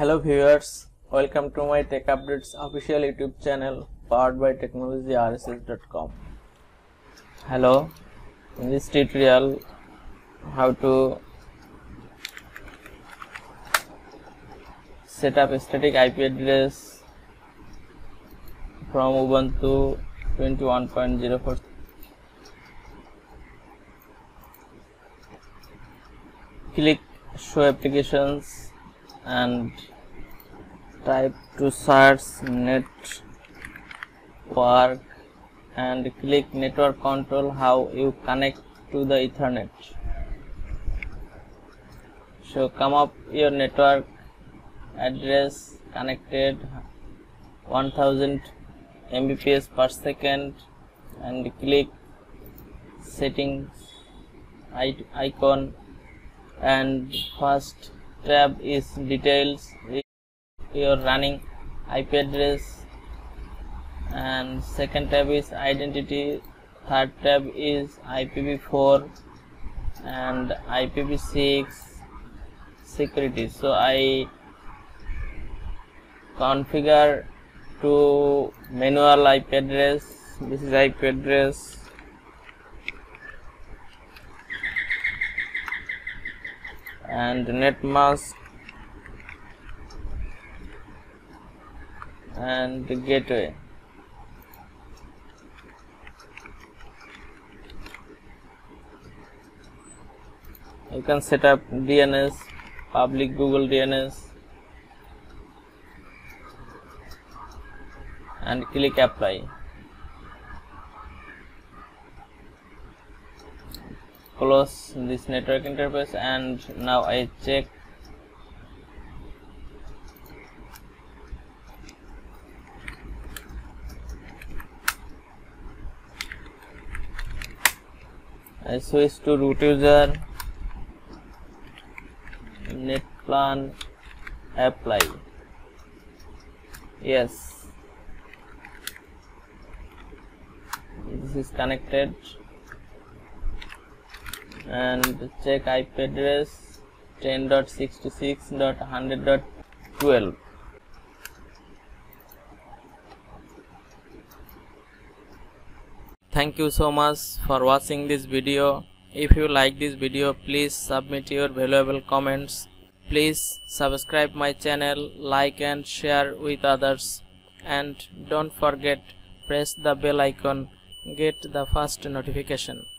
Hello viewers, welcome to my Tech Updates official YouTube channel powered by technologyrss.com. Hello, in this tutorial how to set up a static IP address from Ubuntu 21.04 click show applications and type to search network and click network control how you connect to the ethernet. So come up your network address connected 1000 mbps per second and click settings icon and first tab is details your running IP address and second tab is identity third tab is IPv4 and IPv6 security. So I configure to manual IP address. This is IP address and net mask and the gateway. You can set up DNS public Google DNS and click apply close this network interface and now I check. I switch to root user. Net plan apply. Yes. This is connected and check IP address 10.66.100.12 Thank you so much for watching this video. If you like this video please submit your valuable comments. Please subscribe my channel, like and share with others and don't forget press the bell icon get the first notification.